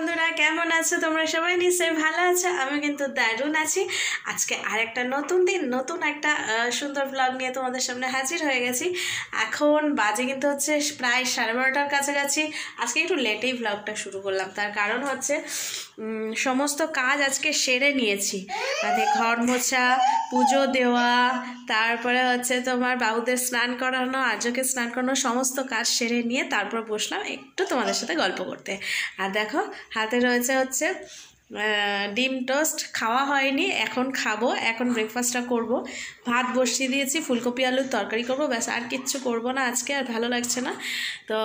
বন্ধুরা, কেমন আছো তোমরা সবাই? নিশ্চয়ই ভালো আছো। আমি কিন্তু দারুণ আছি। আজকে আর একটা নতুন দিন, নতুন একটা সুন্দর ব্লগ নিয়ে তোমাদের সামনে হাজির হয়ে গেছি। এখন বাজে কিন্তু হচ্ছে প্রায় সাড়ে বারোটার কাছাকাছি। আজকে একটু লেটেই ব্লগটা শুরু করলাম। তার কারণ হচ্ছে সমস্ত কাজ আজকে সেরে নিয়েছি। মানে ঘর মোছা পুজো দেওয়া, তারপরে হচ্ছে তোমার বাবুদের স্নান করানো, আজকে স্নান করানো, সমস্ত কাজ সেরে নিয়ে তারপর বসলাম একটু তোমাদের সাথে গল্প করতে। আর দেখো, হাতে রয়েছে হচ্ছে ডিম টোস্ট, খাওয়া হয়নি, এখন খাব, এখন ব্রেকফাস্টটা করব। ভাত বসিয়ে দিয়েছি, ফুলকপি, আলুর তরকারি করব, ব্যাস, আর কিচ্ছু করব না আজকে, আর ভালো লাগছে না। তো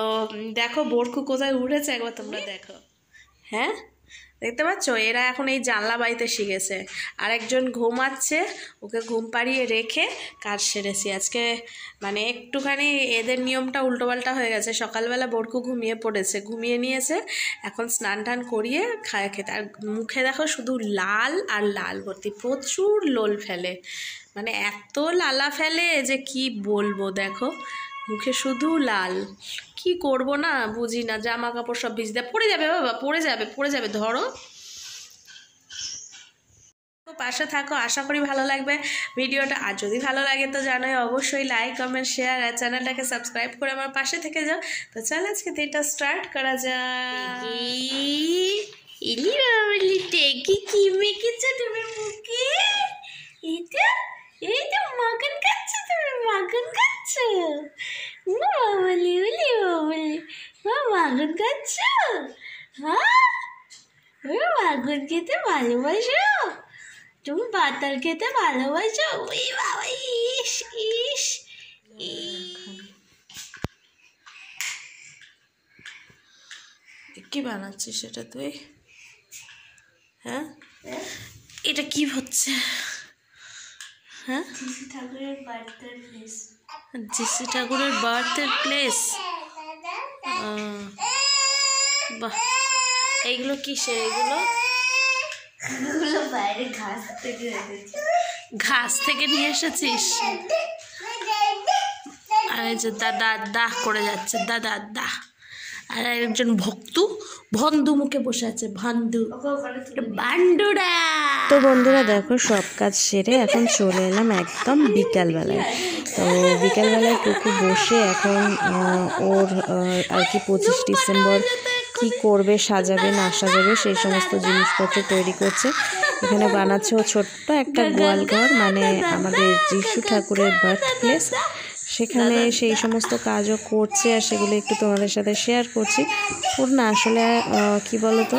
দেখো বরকু কোথায় উঠেছে একবার তোমরা দেখো। হ্যাঁ? দেখতে পাচ্ছ? এরা এখন এই জানলা বাড়িতে শিখেছে। আর একজন ঘুমাচ্ছে, ওকে ঘুম পাড়িয়ে রেখে কাজ সেরেছি। আজকে মানে একটুখানি এদের নিয়মটা উল্টোপাল্টা হয়ে গেছে। সকালবেলা বরকু ঘুমিয়ে পড়েছে, ঘুমিয়ে নিয়েছে, এখন স্নান টান করিয়ে খায় খেতে। আর মুখে দেখো শুধু লাল আর লাল ভর্তি, প্রচুর লোল ফেলে। মানে এত লালা ফেলে যে কি বলব দেখো। মুখে শুধু লাল কি করব না বুঝি না জামা কাপড় সব ভিজতে পড়ে যাবে বাবা পড়ে যাবে পড়ে যাবে ধরো পাশে থাকো আশা করি ভালো লাগবে ভিডিওটা আর যদি ভালো লাগে তো জানোই অবশ্যই লাইক কমেন্ট শেয়ার আর চ্যানেলটাকে সাবস্ক্রাইব করে আমার পাশে থেকে যাও তো চল আজকে দিনটা স্টার্ট করা যাক ইলি বাবলি টেকি কি মেখেছো তুমি মুখে এটা এই তো মাখন খাচ্ছো তুমি মাখন খাচ্ছো বাবলি উলি বাবলি মা মাখন খাচ্ছো হ্যাঁ তুমি মাখন খেতে ভালোবাসো? তুমি বাতাল খেতে ভালোবাসো? ওই বাবা ইস ইস কি বানাচ্ছিস সেটা তুই? হ্যাঁ? এটা কি হচ্ছে? হ্যাঁ? ঠাকুরের বার্থডে প্লেস যিশু ঠাকুরের বার্থের প্লেস বাহ। এইগুলো কিসের? এগুলো? বাইরে ঘাস থেকে ঘাস থেকে নিয়ে এসেছিস? আর এই যে দাদা দাহ করে যাচ্ছে দাদা দাহ। আর একজন ভক্তু ভন্দু মুখে বসে আছে ভান্দু। তুলে বান্ডুরা তো বন্ধুরা দেখো সব কাজ সেরে এখন চলে এলাম একদম বিকালবেলায়। তো বিকালবেলায় টুকু বসে এখন ওর আর কি পঁচিশ ডিসেম্বর কি করবে, সাজাবে, না সাজাবে, সেই সমস্ত জিনিসপত্র তৈরি করছে। এখানে বানাচ্ছে ও ছোট্ট একটা গোয়াল ঘর মানে আমাদের যিশু ঠাকুরের বার্থ প্লেস সেখানে সেই সমস্ত কাজও করছে আর সেগুলো একটু তোমাদের সাথে শেয়ার করছি। ওর না আসলে কি বলতো,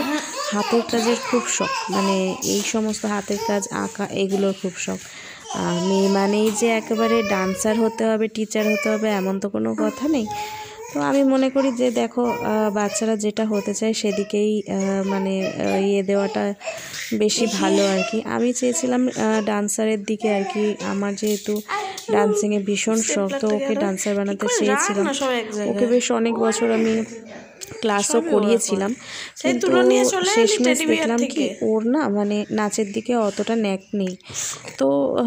হাতের কাজের খুব শখ। মানে এই সমস্ত হাতের কাজ, আঁকা, এগুলোর খুব শখ। মেয়ে মানেই যে একেবারে ডান্সার হতে হবে টিচার হতে হবে, এমন তো কোনো কথা নেই। তো আমি মনে করি যে দেখো বাচ্চারা যেটা হতে চায় সেদিকেই মানে ইয়ে দেওয়াটা বেশি ভালো আর কি। আমি চেয়েছিলাম ডান্সারের দিকে আর কি। আমার যেহেতু ডান্সিংয়ে ভীষণ শখ তো ওকে ডান্সার বানাতে চেয়েছিলাম। ওকে বেশ অনেক বছর আমি ক্লাসও করিয়েছিলাম। সেই কিন্তু শেষমেশ দেখলাম কি ওর না মানে নাচের দিকে অতটা ন্যাক নেই। তো আহ,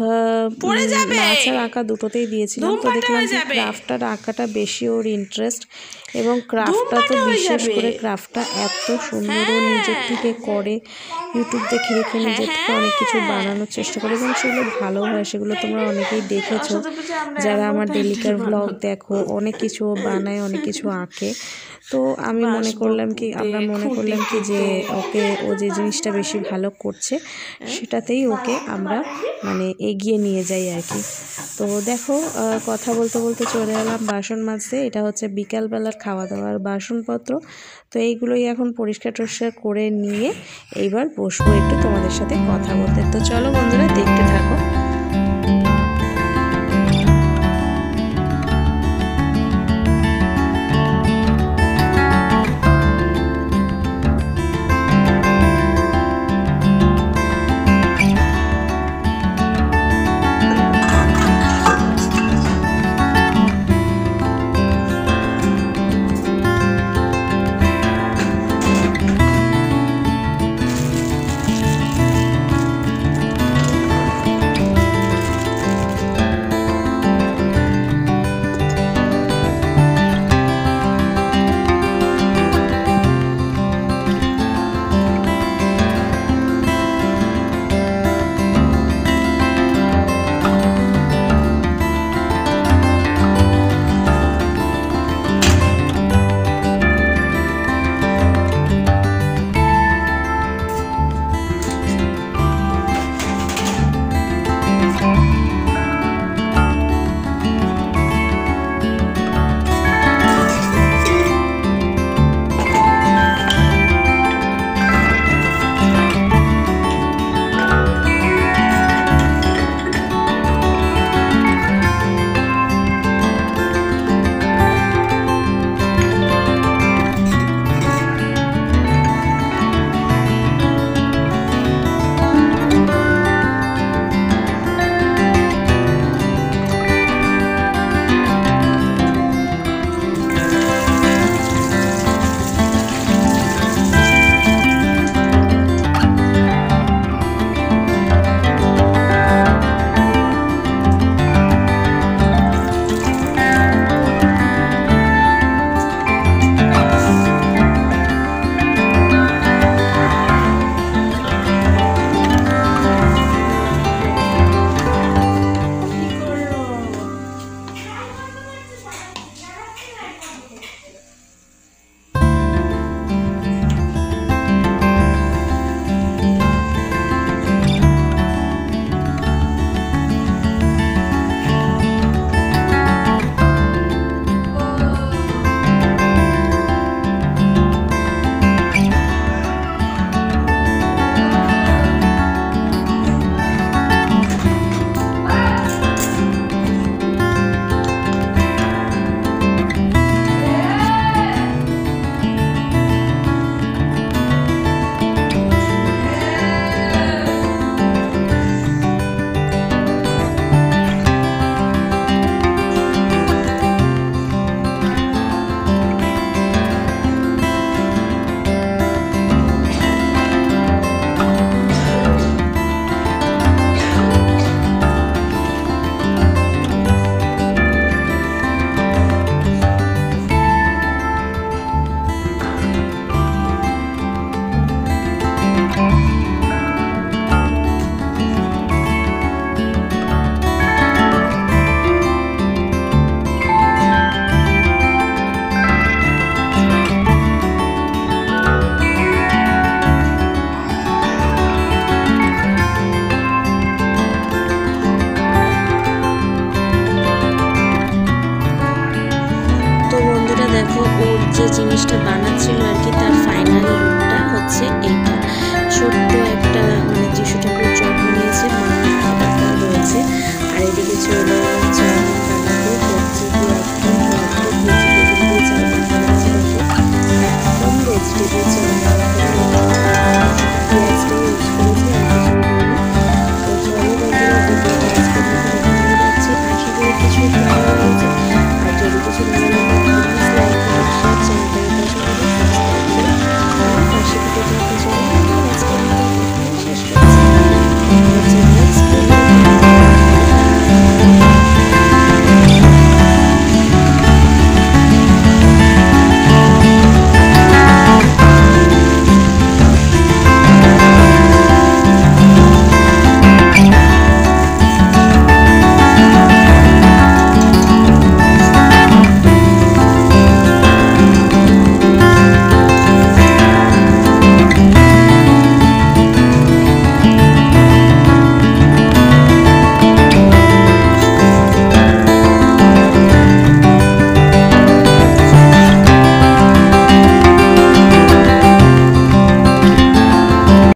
পড়ে উম, যাবে। নাচ আর আঁকা দুটোতেই দিয়েছিলাম। তো দেখলাম যে যাবে। ক্রাফটার আঁকাটা বেশি ওর ইন্টারেস্ট এবং ক্রাফটটা তো বিশেষ করে ক্রাফটটা এত সুন্দর ও নিজের থেকে করে ইউটিউব দেখে দেখে হ্যাঁ, নিজের থেকে অনেক কিছু বানানোর চেষ্টা করে এবং সেগুলো ভালো হয় সেগুলো তোমরা অনেকেই দেখেছ। যারা আমার ডেলিকার ব্লগ দেখো অনেক কিছু বানায় অনেক কিছু আঁকে। তো আমি মনে করলাম কি আমরা মনে করলাম কি যে ওকে ও যে জিনিসটা বেশি ভালো করছে সেটাতেই ওকে আমরা মানে এগিয়ে নিয়ে যাই আর কি। তো দেখো কথা বলতে বলতে চলে এলাম বাসন মাজতে। এটা হচ্ছে বিকালবেলার খাওয়া দাওয়ার বাসনপত্র। তো এইগুলোই এখন পরিষ্কার টরিষ্কার করে নিয়ে এইবার বসবো একটু তোমাদের সাথে কথা বলতে। তো চলো বন্ধুরা দেখতে থাকো।